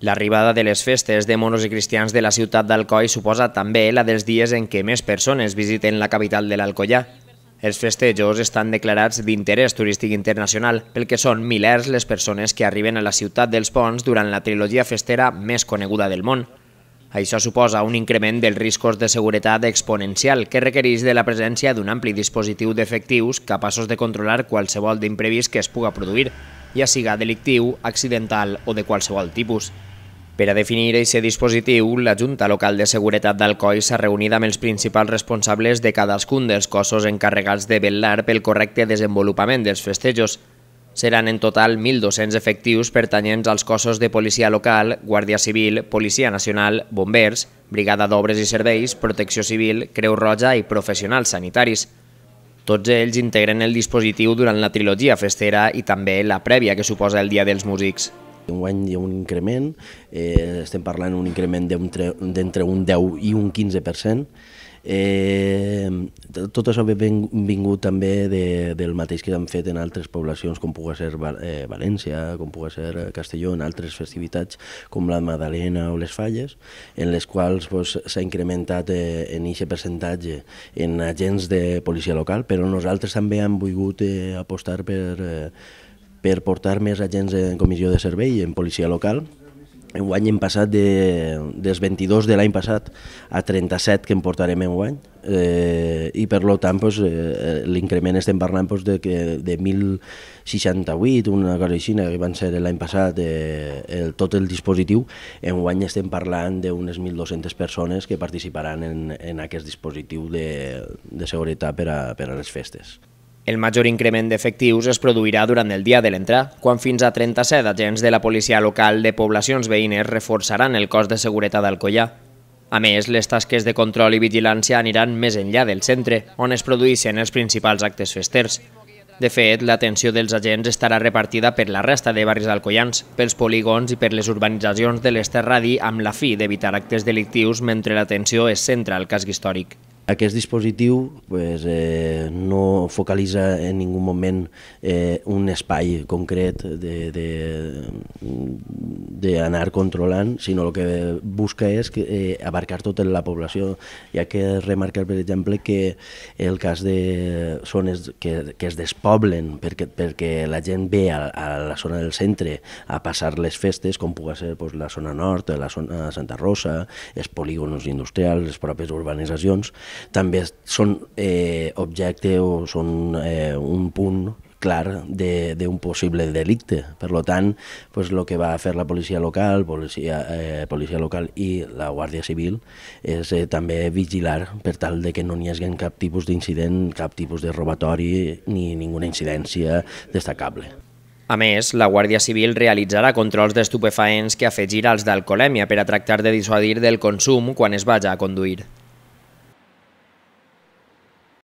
L'arribada de les festes de monos i cristians de la ciutat d'Alcoi suposa també la dels dies en què més persones visiten la capital de l'Alcoià. Els festejos estan declarats d'interès turístic internacional, pel que són milers les persones que arriben a la ciutat dels Ponts durant la trilogia festera més coneguda del món. Això suposa un increment dels riscos de seguretat exponencial que requereix de la presència d'un ampli dispositiu d'efectius capaços de controlar qualsevol d'imprevist que es puga produir, ja siga delictiu, accidental o de qualsevol tipus. Per a definir aquest dispositiu, la Junta Local de Seguretat d'Alcoi s'ha reunit amb els principals responsables de cadascun dels cossos encarregats de vetllar pel correcte desenvolupament dels festejos. Seran en total 1.200 efectius pertanyents als cossos de policia local, Guàrdia Civil, Policia Nacional, Bombers, Brigada d'Obres i Serveis, Protecció Civil, Creu Roja i professionals sanitaris. Tots ells integren el dispositiu durant la trilogia festera i també la prèvia que suposa el Dia dels Músics. Enguany hi ha un increment, eh, estem parlant d'un increment d'entre un 10 i un 15%. Eh, tot això ve vingut també de, del mateix que han fet en altres poblacions, com pugui ser eh, València, com pugui ser Castelló, en altres festivitats com la Madalena o les Falles, en les quals s'ha pues, incrementat eh, en aquest percentatge en agents de policia local, però nosaltres també hem volgut eh, apostar per... Eh, per portar més agents en comissió de servei en policia local. Enguany hem passat de, dels 22 de l'any passat a 37 que en portarem enguany eh, i per tant pues, eh, l'increment estem parlant pues, de, que de 1.068, una cosa així, que van ser l'any passat eh, el, tot el dispositiu, enguany estem parlant d'unes 1.200 persones que participaran en, en aquest dispositiu de, de seguretat per a, per a les festes. El major increment d'efectius es produirà durant el dia de l'entrà, quan fins a 37 agents de la policia local de poblacions veïnes reforçaran el cos de seguretat d'Alcoià. A més, les tasques de control i vigilància aniran més enllà del centre, on es produeixen els principals actes festers. De fet, l'atenció dels agents estarà repartida per la resta de barris alcoians, pels polígons i per les urbanitzacions de l'Esterradi amb la fi d'evitar actes delictius mentre l'atenció es centra al casc històric. Aquest dispositiu pues, eh, no focalitza en ningú moment eh, un espai concret d'anar controlant, sinó el que busca és que, eh, abarcar tota la població. Hi ha que remarcar, per exemple, que el cas de zones que, que es despoblen perquè, perquè la gent ve a, a la zona del centre a passar les festes, com pugui ser pues, la zona nord, la zona Santa Rosa, els polígons industrials, les pròpies urbanitzacions, també són eh, objecte o són eh, un punt clar d'un possible delicte. Per tant, pues, el que va fer la policia local, policia, eh, policia local i la Guàrdia Civil és eh, també vigilar per tal de que no n'hi hagi cap tipus d'incident, cap tipus de robatori ni ninguna incidència destacable. A més, la Guàrdia Civil realitzarà controls d'estupefaents que afegirà als d'alcoholèmia per a tractar de dissuadir del consum quan es vaja a conduir.